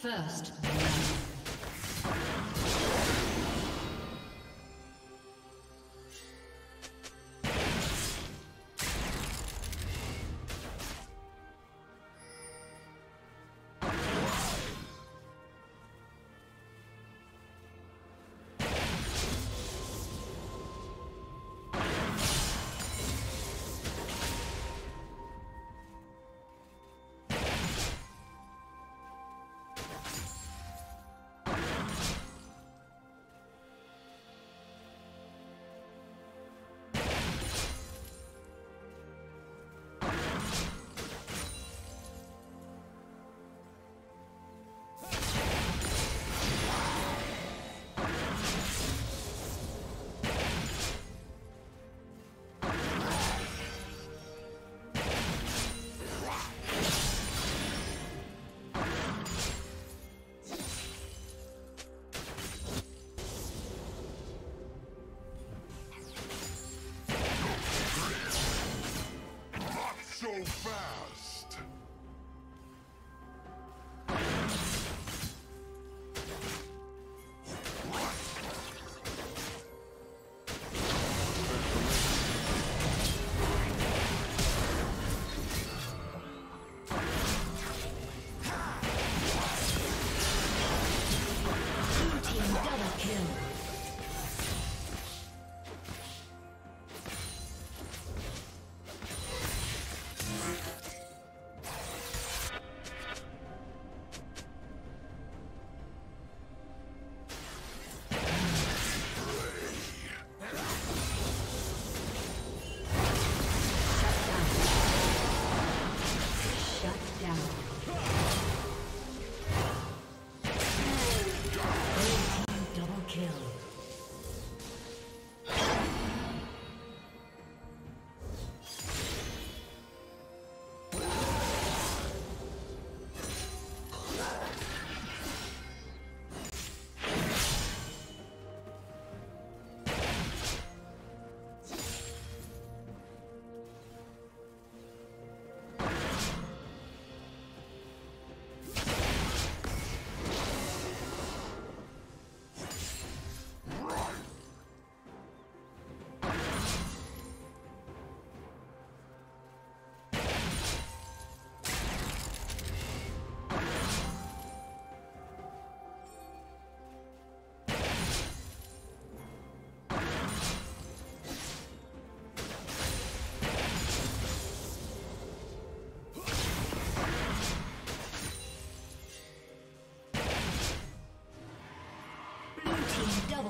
First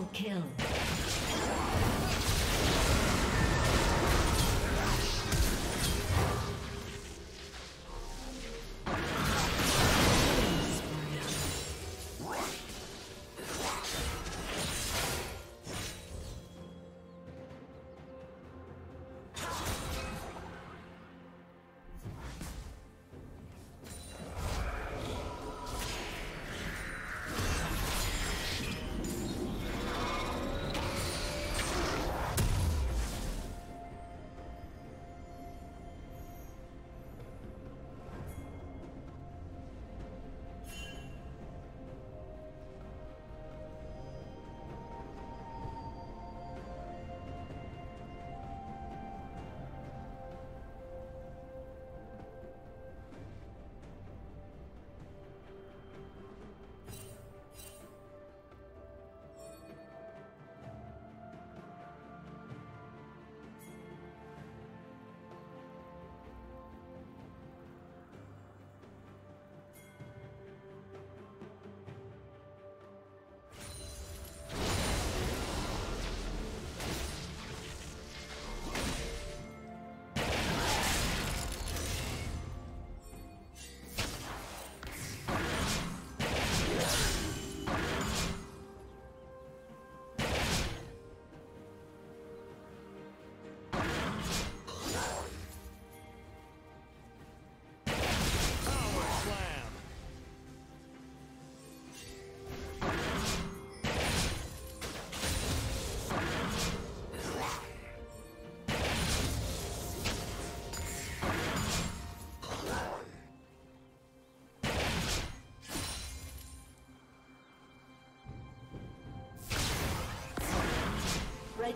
blood. kill.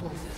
Unstoppable.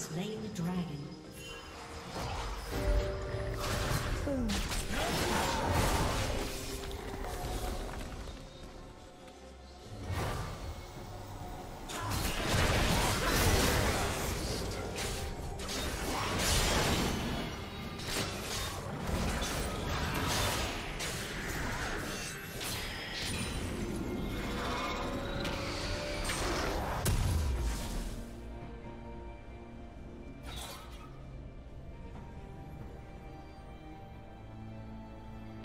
Slain the dragon.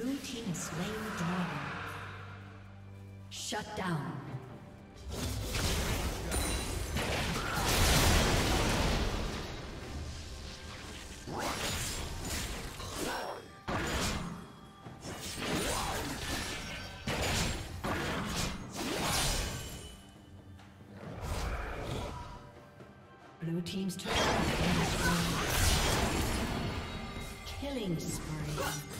Blue team has slain the dragon. Shut down. Blue team's turret. Killing spree.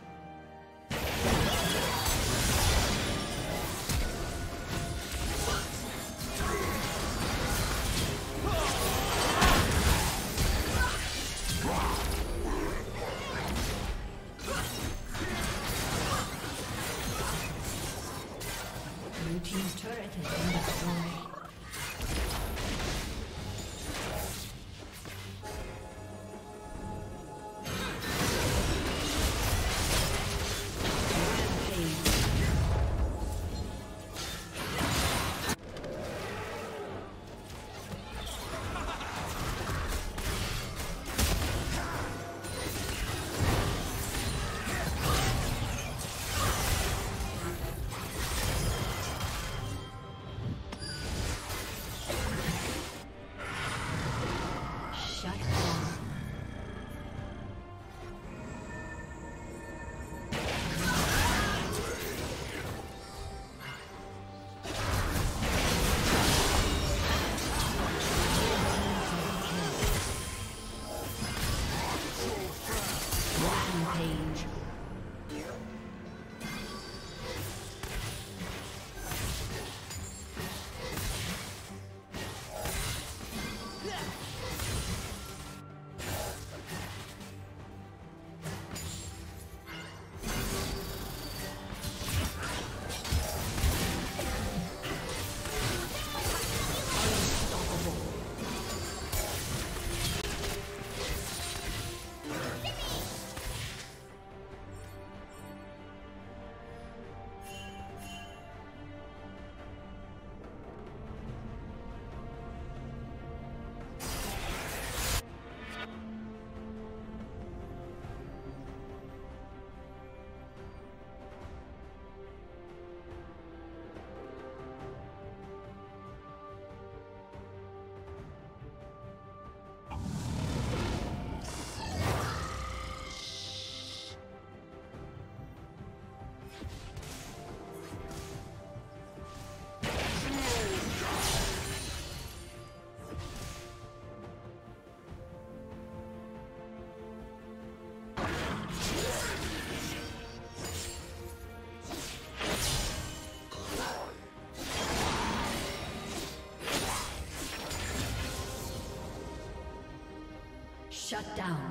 Shut down.